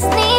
just need